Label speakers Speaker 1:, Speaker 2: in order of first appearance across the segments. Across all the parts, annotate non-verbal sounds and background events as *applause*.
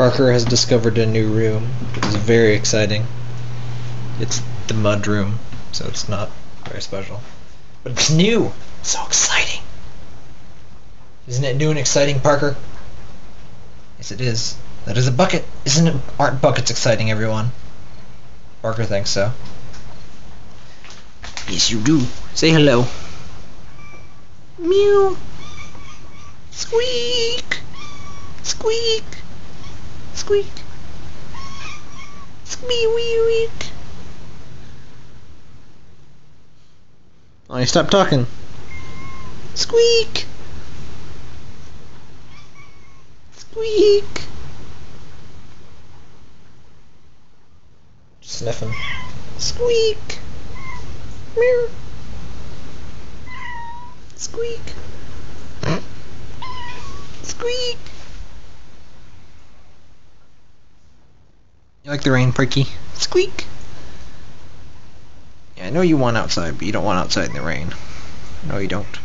Speaker 1: Parker has discovered a new room. It's very exciting. It's the mud room, so it's not very special. But it's new! So exciting! Isn't it new and exciting, Parker? Yes, it is. That is a bucket! Isn't it? Aren't buckets exciting, everyone? Parker thinks so. Yes, you do. Say hello. Mew. Squeak. Squeak. Squeak. Squeak. Oh, you stop talking. Squeak. Squeak. Sniffing. Squeak. Meow. Squeak. *clears throat* Squeak. You like the rain, Perky? Squeak. Yeah, I know you want outside, but you don't want outside in the rain. No, you don't.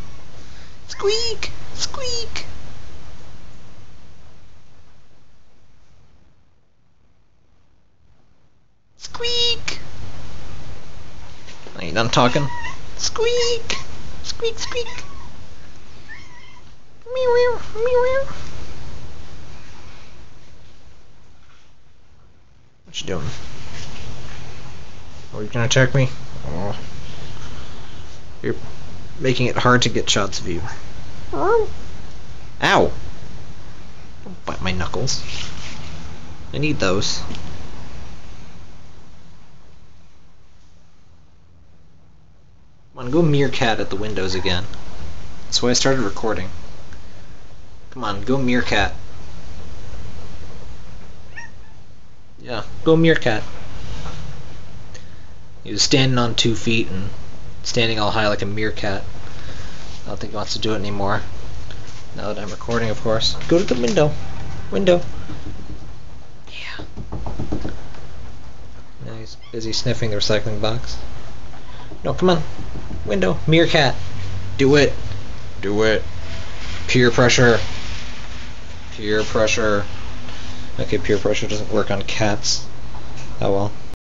Speaker 1: Squeak. Squeak. Squeak. Are you done talking? Squeak! Squeak, squeak! Meow, meow, meow. What you doing? Are you gonna attack me? Oh. You're making it hard to get shots of you. Ow! Don't bite my knuckles. I need those. Come on, go meerkat at the windows again. That's why I started recording. Come on, go meerkat. Yeah, go meerkat. He was standing on two feet and standing all high like a meerkat. I don't think he wants to do it anymore. Now that I'm recording, of course. Go to the window. Window. Yeah. Now he's busy sniffing the recycling box. No, come on. Window. Meerkat. Do it. Do it. Peer pressure. Peer pressure. Okay, peer pressure doesn't work on cats. Oh well.